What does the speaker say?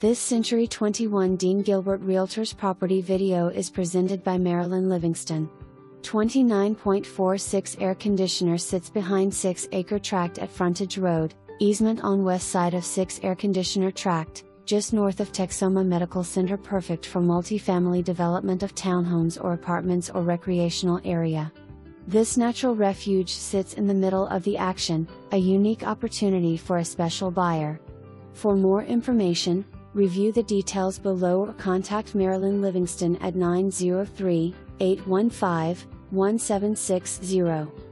This Century 21 Dean Gilbert Realtors property video is presented by Marilyn Livingston. 29.46 air conditioner sits behind 6 acre tract at Frontage Road, easement on west side of 6 air conditioner tract, just north of Texoma Medical Center perfect for multifamily development of townhomes or apartments or recreational area. This natural refuge sits in the middle of the action, a unique opportunity for a special buyer. For more information, Review the details below or contact Marilyn Livingston at 903 815 1760.